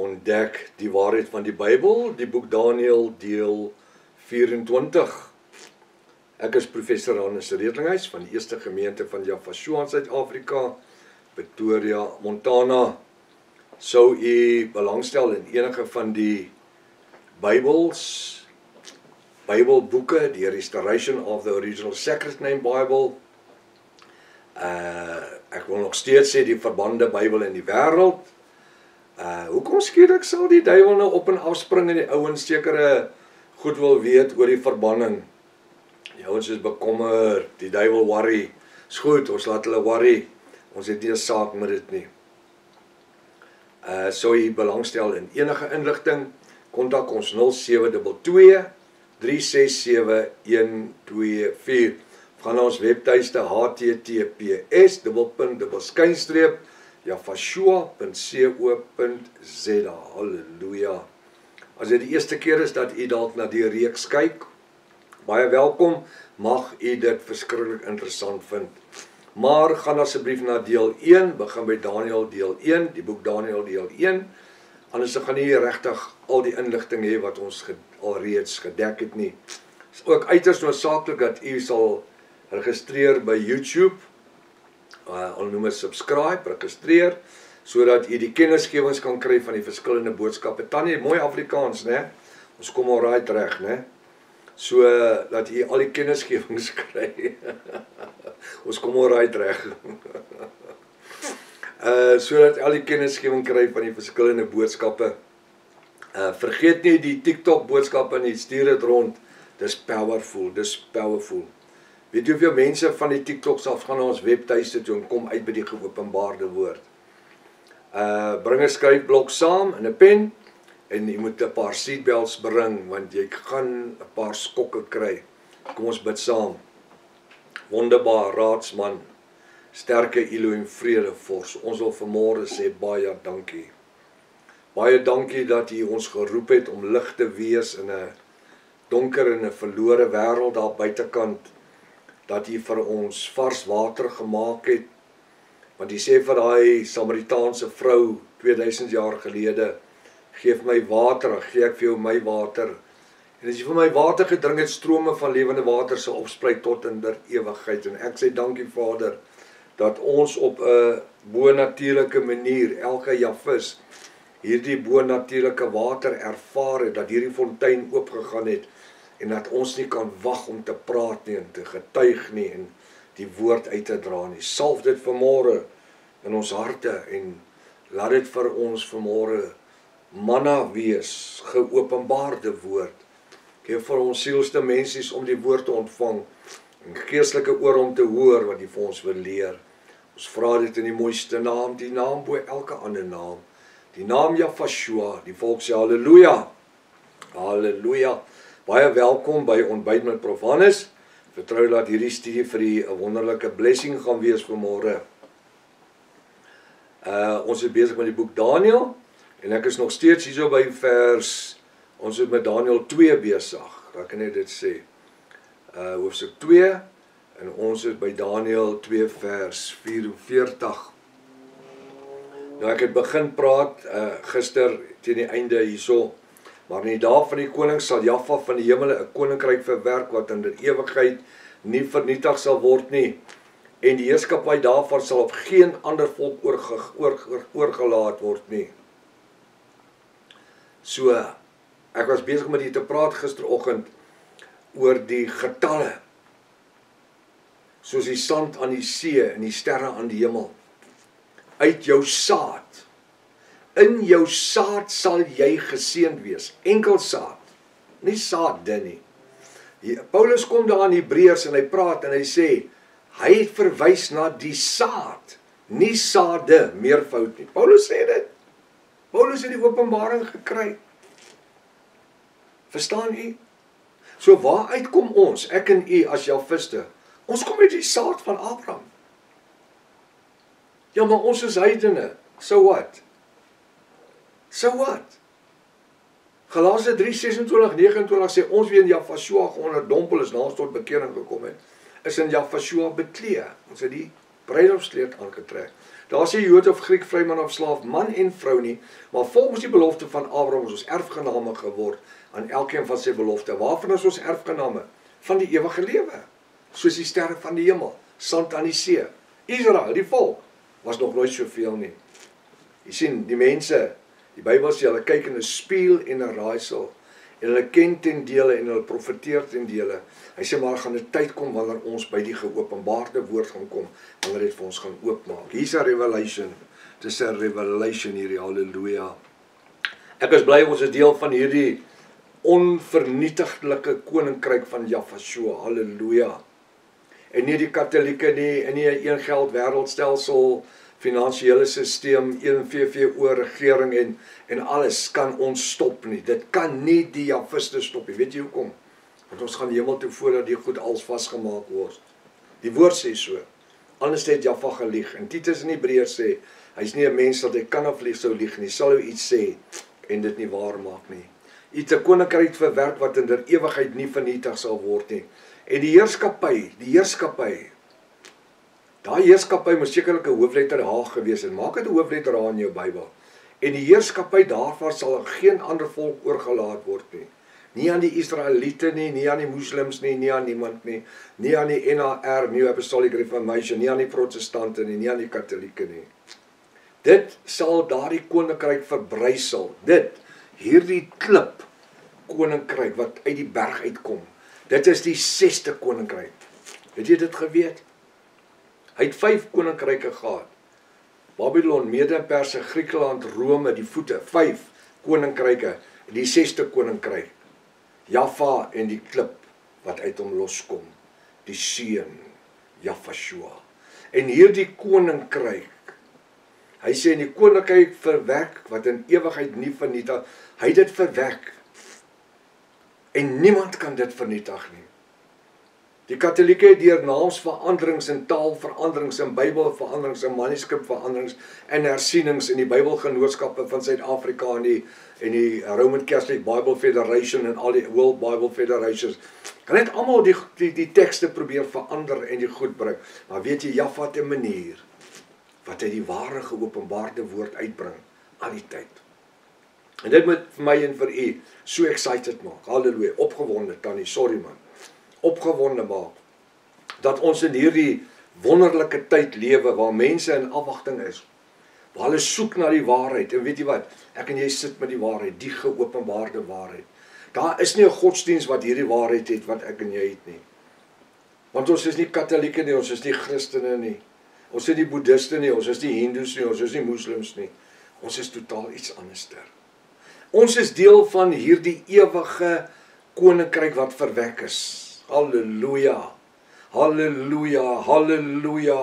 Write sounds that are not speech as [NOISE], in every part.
ontdek die waarheid van die Bybel, die boek Daniël deel 24. Ek is professor Hannes Redlinghuis van die Eerste Gemeente van Jaffa in Suid-Afrika, Pretoria, Montana. Sou u belangstel in enige van die Bybels, Bybelboeke, die Restoration of the Original Sacred Name Bible, uh ek wil nog steeds sê die verbande Bybel in die wêreld, Uh hoekom skielik sal die duiwel nou op en af spring en die ouens sekere goed wil weet oor die verbanning? Die ouens is bekommer, die duiwel worry. Is goed, ons laat hulle worry. Ons het nie 'n saak met dit nie. Uh sou jy belangstel in enige inligting, kontak ons 0722 367 124. Gaan na ons webtuiste https://skynstreep jafashua.co.za. Halleluja. As dit die eerste keer is dat u dalk na die reeks kyk, baie welkom. Mag u dit verskriklik interessant vind. Maar gaan asseblief na deel 1, begin by Daniël deel 1, die boek Daniël deel 1. Anders gaan u regtig al die inligting hê wat ons alreeds gedek het nie. Dit is ook uiters noodsaaklik dat u sal registreer by YouTube uh ons noem dit subscribe, registreer sodat jy die kennisgewings kan kry van die verskillende boodskappe. Tannie, mooi Afrikaans, né? Ons kom al right reg, né? So dat jy al die kennisgewings [LAUGHS] kry. ons kom al right reg. uh [LAUGHS] sodat al die kennisgewing kry van die verskillende boodskappe. Uh vergeet nie die TikTok boodskappe nie, stuur dit rond. Dis powerful, dis powerful. Weet jy hoeveel mense van die TikToks af gaan na ons webtuiste toe en kom uit by die geopenbaarde woord. Uh bring 'n skryfblok saam en 'n pen en jy moet 'n paar seatbelts bring want jy gaan 'n paar skokke kry. Kom ons bid saam. Wonderbaar raadsman, sterke Elohim vrede vors. Ons wil vanmôre sê baie dankie. Baie dankie dat U ons geroep het om lig te wees in 'n donker en 'n verlore wêreld daar buitekant dat hy vir ons vars water gemaak het. Want hy sê vir daai Samaritaanse vrou 2000 jaar gelede, "Geef my water, gee ek vir jou my water." En as jy vir my water gedrink het, strome van lewende water sal opspruit tot in der ewigheid. En ek sê dankie Vader dat ons op 'n bo-natuurlike manier elke jafis hierdie bo-natuurlike water ervaar het dat hierdie fontein oopgegaan het en dat ons nie kan wag om te praat nie en te getuig nie en die woord uit te dra nie. Salf dit vanmôre in ons harte en laat dit vir ons vanmôre manna wees, geopenbaarde woord. Geef vir ons sielste mensies om die woord te ontvang en geestelike oor om te hoor wat jy vir ons wil leer. Ons vra dit in die mooiste naam, die naam bo elke ander naam. Die naam Jafashua, die volk sê haleluja. Haleluja. Baie welkom by ontbyt met Prof Hannes. Vertrou dat hierdie studie vir u 'n wonderlike blessing gaan wees vir môre. Uh ons is besig met die boek Daniël en ek is nog steeds hierso by vers ons is met Daniël 2 besig. Ek kan net dit sê. Uh hoofstuk 2 en ons is by Daniël 2 vers 44. Nou ek het begin praat uh gister teen die einde hierso Maar in die dae van die koning sal Jaffa van die hemele 'n koninkryk verwerk wat in die ewigheid nie vernietig sal word nie. En die heerskappy daarvan sal op geen ander volk oorge, oor, oor, oorgelaat word nie. So ek was besig met dit te praat gisteroggend oor die getalle. Soos die sand aan die see en die sterre aan die hemel. Uit jou saad in jou saad sal jy geseënd wees. Enkel saad. Nie saadde nie. Paulus kom daar in Hebreërs en hy praat en hy sê hy het verwys na die saad, nie saadde meervoud nie. Paulus sê dit. Paulus het die openbaring gekry. Verstaan u? So waar uitkom ons, ek en u as Jafiste? Ons kom uit die saad van Abraham. Ja, maar ons is heidene. So what? So wat? Galasië 3:26-29 sê ons wie in Jafashua geonderdompel is naas tot bekering gekom het, is in Jafashua beklee. Ons het die bruilofskleed aangetrek. Daar's nie Jood of Griek, vryman of slaaf, man en vrou nie, maar volgens die belofte van Abraham is ons erfgename geword aan elkeen van sy belofte. Waarvan is ons erfgename? Van die ewige lewe. Soos die sterre van die hemel, sand aan die see. Israel, die volk, was nog nooit soveel nie. Jy sien, die mense, die Bybel sê hulle kyk in 'n spieël en 'n raaisel en hulle ken ten dele en hulle profeteer ten dele. Hy sê maar gaan 'n tyd kom wanneer ons by die geopenbaarde woord gaan kom, wanneer dit vir ons gaan oopmaak. Hier's 'n revelation. Dis 'n revelation hierdie. Halleluja. Ek is bly ons is deel van hierdie onvernietiglike koninkryk van Jafashua. Halleluja. En nie die katolieke nie, in nie 'n een geld wêreldstelsel finansiële stelsel, een VVO regering en en alles kan ons stop nie. Dit kan nie die Jafiste stop nie. Weet jy hoekom? Want ons gaan hemel toe voordat die goed als vasgemaak word. Die woord sê so. Anders het Jaffa gelieg. En Titus in Hebreërs sê hy's nie 'n mens dat hy kan of lieg sou lieg nie. Sal hy iets sê en dit nie waar maak nie. Iets 'n koninkryk verwerk wat in der ewigheid nie vernietig sal word nie. En die heerskappy, die heerskappy Daai heerskappy moes sekerlik 'n hoofletter H gewees het. Maak dit 'n hoofletter H in jou Bybel. En die heerskappy daarvan sal aan geen ander volk oorgelaat word nie. Nie aan die Israeliete nie, nie aan die moslems nie, nie aan niemand nie, nie aan die NAR, New Apostolic Reformation, nie aan die protestante nie, nie aan die katolieke nie. Dit sal daardie koninkryk verbrysel. Dit hierdie klip koninkryk wat uit die berg uitkom. Dit is die 6ste koninkryk. Het jy dit geweet? Hy het 5 koninkryke gehad. Babylon, Mede-Perse, Griekeland, Rome, die voete, 5 koninkryke, die 6ste koninkryk. Jaffa en die klip wat uit hom loskom, die seun Jafashua. En hierdie koninkryk Hy sê in die koninkryk verwek wat in ewigheid nie vernietig. Hy het dit verwek. En niemand kan dit vernietig nie. Die Katolieke het deur naamsveranderings en taalveranderings en Bybelveranderings en manuskripveranderings en hersienings in die Bybelgenootskappe van Suid-Afrika en die en die Roman Catholic Bible Federation en al die World Bible Federations kan net almal die die die tekste probeer verander en die goed bring. Maar weet jy Jaffa het 'n manier wat hy die ware geopenbaarde woord uitbring al die tyd. En dit moet vir my en vir u so excited maak. Halleluja, opgewonde tannie, sorry man opgewonde maak dat ons in hierdie wonderlike tyd lewe waar mense in afwagting is. Waar hulle soek na die waarheid. En weet jy wat? Ek en jy sit met die waarheid, die geopenbaarde waarheid. Daar is nie 'n godsdiens wat hierdie waarheid het wat ek en jy het nie. Want ons is nie katolieke nie, ons is nie Christene nie. Ons is nie boeddiste nie, ons is nie hindoes nie, ons is nie moslems nie. Ons is totaal iets anderster. Ons is deel van hierdie ewige koninkryk wat verwek is. Halleluja. Halleluja. Halleluja.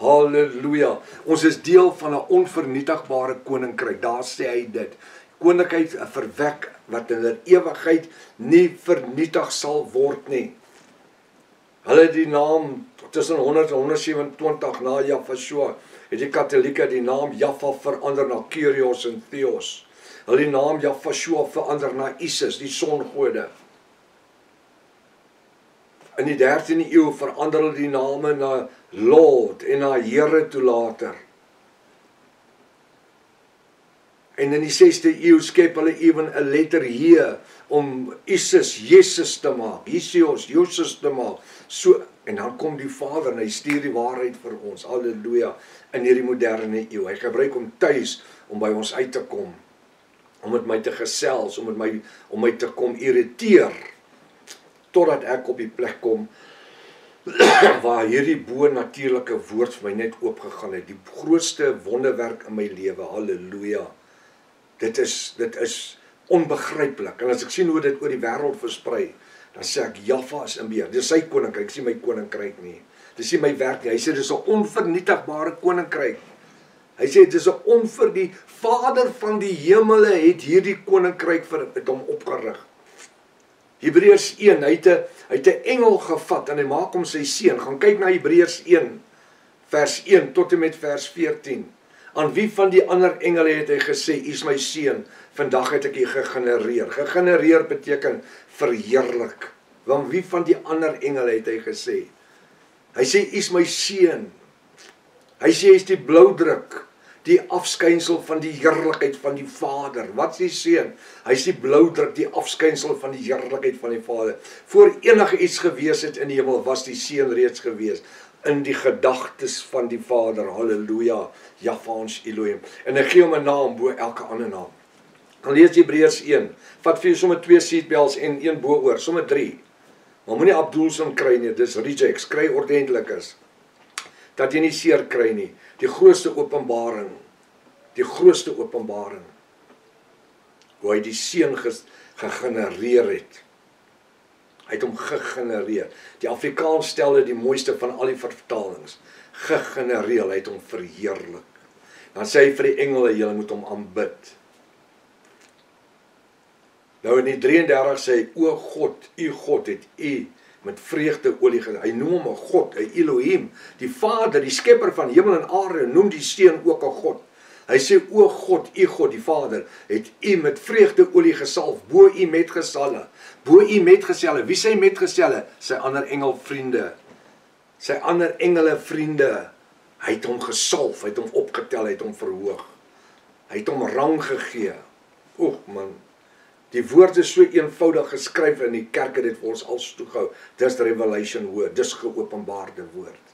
Halleluja. Ons is deel van 'n onvernietigbare koninkryk. Daar sê hy dit. Koninkryk 'n verwek wat in ewigheid nie vernietig sal word nie. Hulle het die naam tussen 100 en 127 na Jafashua het die Katolieke die naam Jaffa verander na Kyrios en Theos. Hulle die naam Jafashua verander na Isis, die songode. In die 13de eeu verander hulle die name na Lord en na Here toe later. En in die 6de eeu skep hulle ewen 'n letter H om Isis Jesus te maak. Isios Jesus te maak. So en dan kom die Vader en hy stuur die waarheid vir ons. Halleluja. In hierdie moderne eeu. Hy gebruik hom tuis om by ons uit te kom. Om met my te gesels, om met my om my te kom irriteer totdat ek op die plek kom [CLEARS THROAT] waar hierdie bo-natuurlike woord vir my net oopgegaan het. Die grootste wonderwerk in my lewe. Halleluja. Dit is dit is onbegryplik. En as ek sien hoe dit oor die wêreld versprei, dan sê ek Jaffa is in beheer. Dis sy koninkryk, ek sien my koninkryk nie. Dis nie my werk nie. Hy sê dis 'n onvernietigbare koninkryk. Hy sê dis 'n onver die Vader van die hemele het hierdie koninkryk vir hom opgerig. Hebreërs 1, hy het 'n hy het 'n engel gevat en hy maak hom sy seun. Gaan kyk na Hebreërs 1 vers 1 tot en met vers 14. Aan wie van die ander engele het hy gesê: "U is my seun, vandag het ek u gegenereer." Gegenereer beteken verheerlik. Want wie van die ander engele het hy gesê? Hy sê: "U is my seun." Hy sê hy's die bloudruk, die afskynsel van die heerlikheid van die Vader. Wat is die seun? Hy's die bloudruk, die afskynsel van die heerlikheid van die Vader. Voor enige iets gewees het in die hemel was die seun reeds gewees in die gedagtes van die Vader. Halleluja. Jahwe ons Elohim. En hy gee hom 'n naam bo elke ander naam. Dan lees Hebreërs 1. Vat vir jou sommer twee seatbelts en een bo-oor, sommer 3. Maar moenie Abdulson kry nie, dis rejects, kry ordentlik is. Dat jy nie seer kry nie. Die grootste openbaring. Die grootste openbaring. Hoe hy die seun gegenereer het. Hy het hom gegenereer. Die Afrikaans stel dit die mooiste van al die vertalings. Gegenereer, hy het hom verheerlik. Dan sê hy vir die engele, julle moet hom aanbid. Nou in die 33 sê hy, o God, u God het u met vreugde olie ge. Hy noem hom 'n God, 'n Elohim, die Vader, die skepper van hemel en aarde, noem die seun ook 'n God. Hy sê o God, u God die Vader, het u met vreugdeolie gesalf, bo u metgeselle, bo u metgeselle. Wie sê metgeselle? Sy ander engel vriende. Sy ander engele vriende. Hy het hom gesalf, hy het hom opgetel, hy het hom verhoog. Hy het hom rang gegee. Oeg man. Die woord is so eenvoudig geskryf in die kerk het dit vir ons als toegehou. Dis revelation woord, dis geopenbaarde woord.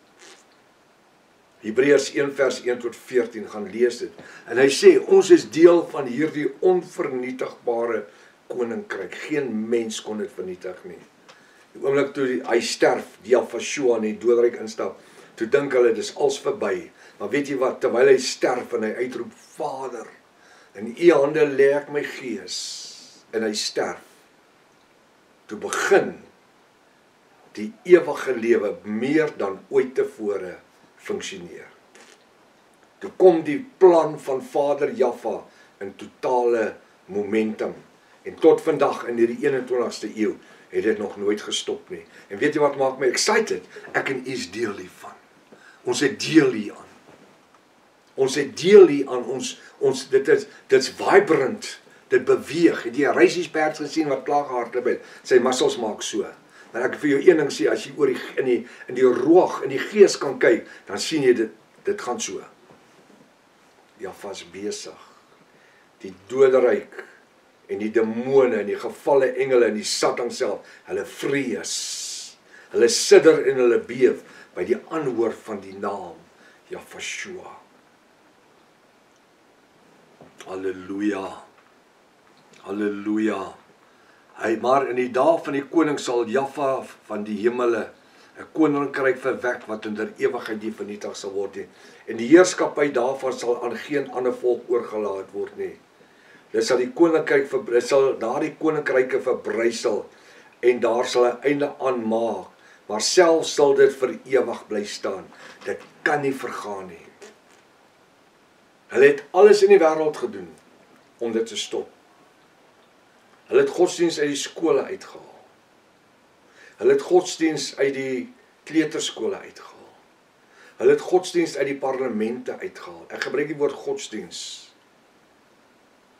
Hebreërs 1 vers 1 tot 14 gaan lees dit. En hy sê ons is deel van hierdie onvernietigbare koninkryk. Geen mens kon dit vernietig nie. Die oomblik toe hy sterf, die Afashua in die doodryk instap, toe dink hulle dis als verby. Maar weet jy wat, terwyl hy sterf en hy uitroep Vader, in u hande lê ek my gees en hy sterf. Toe begin die ewige lewe meer dan ooit tevore funksioneer. Toe kom die plan van Vader Jaffa in totale momentum en tot vandag in hierdie 21ste eeu het dit nog nooit gestop nie. En weet jy wat maak my excited? Ek en u is deel hiervan. Ons het deel hieraan. Ons het deel hier aan ons ons dit is dit's vibrant. Dit beweeg. Het jy 'n reisiesperd gesien wat klaar gehardloop het? Sy muscles maak so. Maar ek vir jou een ding sê as jy oor die in die in die roog in die gees kan kyk, dan sien jy dit dit gaan so. Ja, vas besig. Die doderyk en die demone en die gevalle engele en die Satan self, hulle vrees. Hulle sidder en hulle beef by die aanhoor van die naam Jafashua. Halleluja. Halleluja. Hy maar in die dae van die koning sal Jaffa van die hemele 'n koninkryk verwek wat in der ewigheid nie vernietig sal word nie. En die heerskappy daarvan sal aan geen ander volk oorgelaat word nie. Dit sal die koninkryk verbrysel, daardie koninkryke verbrysel en daar sal 'n einde aan maak, maar self sal dit vir ewig bly staan. Dit kan nie vergaan nie. Hulle het alles in die wêreld gedoen om dit te stop. Hulle het godsdiens uit die skole uitgehaal. Hulle het godsdiens uit die kleuterskole uitgehaal. Hulle het godsdiens uit die parlemente uitgehaal. Ek gebruik die woord godsdiens.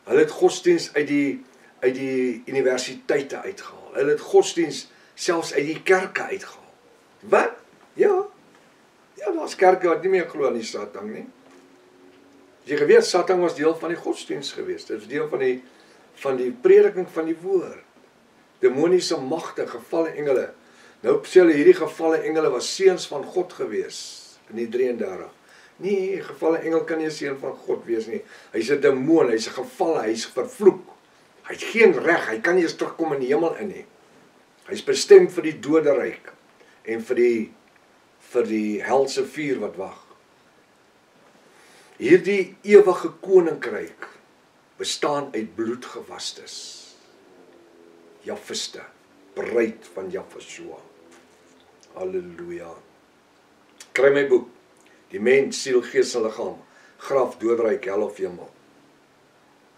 Hulle het godsdiens uit die uit die universiteite uitgehaal. Hulle het godsdiens selfs uit die kerke uitgehaal. Wat? Ja. Ja, daar's kerke wat nie meer glo aan die Satan nie. Jy geweet Satan was deel van die godsdiens geweest. Dit is deel van die van die prediking van die woord. Demoniese magte, gevalle engele. Nou sê hulle hierdie gevalle engele was seuns van God gewees in die 33. Nee, gevalle engel kan nie 'n seun van God wees nie. Hy's 'n demoon, hy's 'n gevalle, hy's vervloek. Hy't geen reg, hy kan nie eens terugkom in die hemel in nie. Hy's bestem vir die doderyk en vir die vir die helse vuur wat wag. Hierdie ewige koninkryk bestaan uit bloedgewastes. Jafiste, bruid van Jafashua. Halleluja. Kry my boek. Die mens, siel, gees en liggaam. Graf, doodryk, hel of hemel.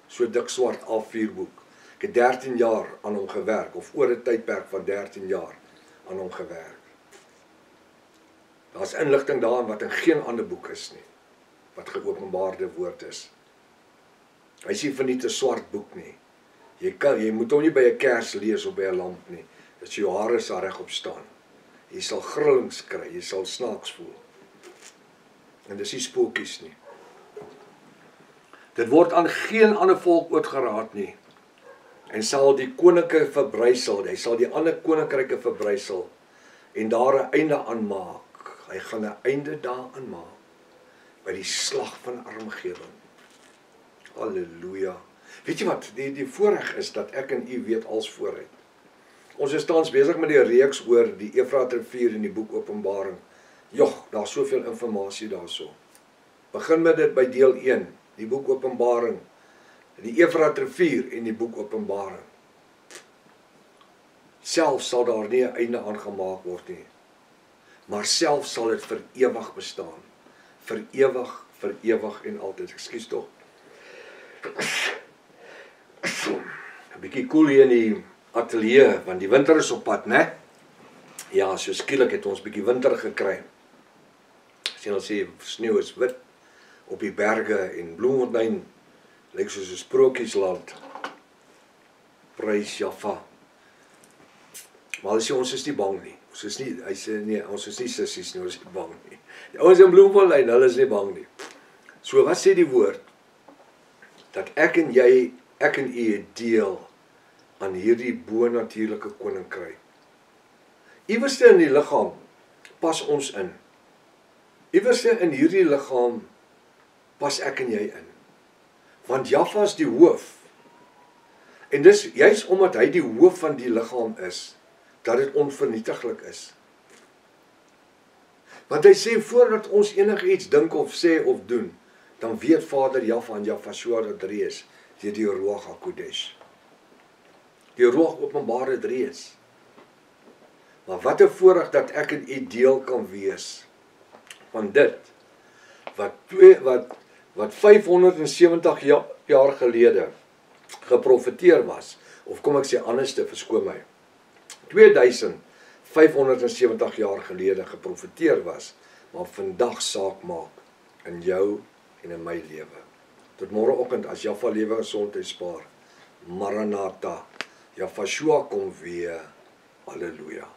So dik swart A4 boek. Ek het 13 jaar aan hom gewerk of oor 'n tydperk van 13 jaar aan hom gewerk. Daar's inligting daarin wat in geen ander boek is nie. Wat geopenbaarde woord is. Hy sê vir nie 'n swart boek nie. Jy kan jy moet hom nie by 'n kers lees of by 'n lamp nie. Dat jou hare sal regop staan. Jy sal grillings kry, jy sal snaaks voel. En dis nie spokies nie. Dit word aan geen ander volk oorgeraad nie. En sal die koninke verbrysel, hy sal die ander koninkryke verbrysel en daar 'n einde aan maak. Hy gaan 'n einde daaraan maak by die slag van Armagedon. Halleluja. Weet jy wat? Die die voorreg is dat ek en u weet als vooruit. Ons is tans besig met die reeks oor die Efrat rivier in die boek Openbaring. Jogg, daar's soveel inligting daarso. Begin met dit by deel 1, die boek Openbaring. Die Efrat rivier en die boek Openbaring. Self sal daar nie 'n einde aan gemaak word nie. Maar self sal dit vir ewig bestaan. Vir ewig, vir ewig en altyd. Ekskuus tog. 'n Bietjie koel hier in die ateljee want die winter is op pad, né? Ja, so skielik het ons bietjie winter gekry. Sien ons sê sneeu is wit op die berge en Bloemfontein lyk soos 'n sprokiesland. Prys Jaffa. Maar as jy ons is nie bang nie. Ons is nie hy sê nee, ons is nie sissies nie, ons is nie bang nie. Die ouens in Bloemfontein, hulle is nie bang nie. So wat sê die woord? Dat ek en jy, ek en u deel aan hierdie bonatuurlike koninkryk. Iewerste in die liggaam pas ons in. Iewerste in hierdie liggaam pas ek en jy in. Want Jaffa is die hoof. En dis juis omdat hy die hoof van die liggaam is, dat dit onvernietiglik is. Want hy sê voordat ons enigiets dink of sê of doen, dan weet Vader Jaffa en Jaffa Shua dat hy is deur die Ruach HaKodesh die roog openbare reeds. Maar wat 'n voorreg dat ek in u deel kan wees van dit wat twee wat wat 570 jaar, jaar gelede geprofeteer was of kom ek sê anderste verskoon my 2570 jaar gelede geprofeteer was maar vandag saak maak in jou en in my lewe tot môreoggend as Jaffa lewe gesondheid spaar Maranatha Ja, Fashua kom weer. Halleluja.